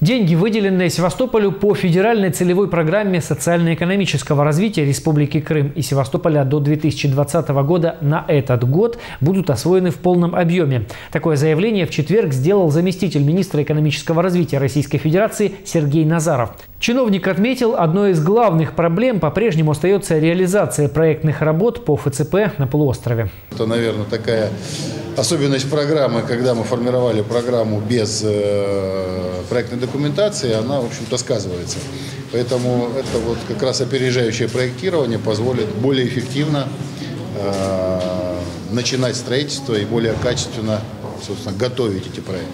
Деньги, выделенные Севастополю по федеральной целевой программе социально-экономического развития Республики Крым и Севастополя до 2020 года на этот год будут освоены в полном объеме. Такое заявление в четверг сделал заместитель министра экономического развития Российской Федерации Сергей Назаров. Чиновник отметил, одной из главных проблем по-прежнему остается реализация проектных работ по ФЦП на полуострове. Это, наверное, такая особенность программы, когда мы формировали программу без э, проектной документации, она, в общем-то, сказывается. Поэтому это вот как раз опережающее проектирование позволит более эффективно э, начинать строительство и более качественно, собственно, готовить эти проекты.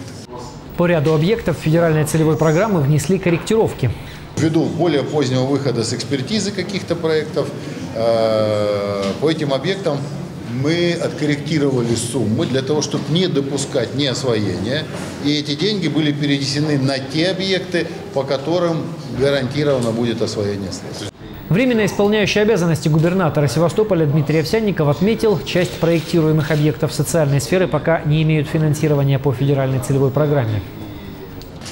По ряду объектов федеральной целевой программы внесли корректировки. Ввиду более позднего выхода с экспертизы каких-то проектов, э, по этим объектам мы откорректировали суммы для того, чтобы не допускать неосвоения. И эти деньги были перенесены на те объекты, по которым гарантированно будет освоение средств. Временно исполняющий обязанности губернатора Севастополя Дмитрий Овсянников отметил, часть проектируемых объектов социальной сферы пока не имеют финансирования по федеральной целевой программе.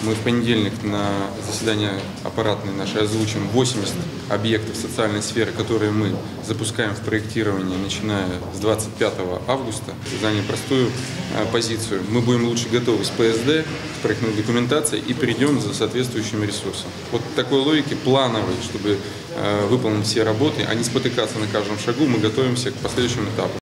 Мы в понедельник на заседании аппаратной нашей озвучим 80 объектов социальной сферы, которые мы запускаем в проектировании, начиная с 25 августа. Заняли простую э, позицию. Мы будем лучше готовы с ПСД, с проектной документацией и перейдем за соответствующими ресурсами. Вот такой логики плановой, чтобы э, выполнить все работы, а не спотыкаться на каждом шагу, мы готовимся к последующему этапу.